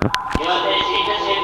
両手一致して。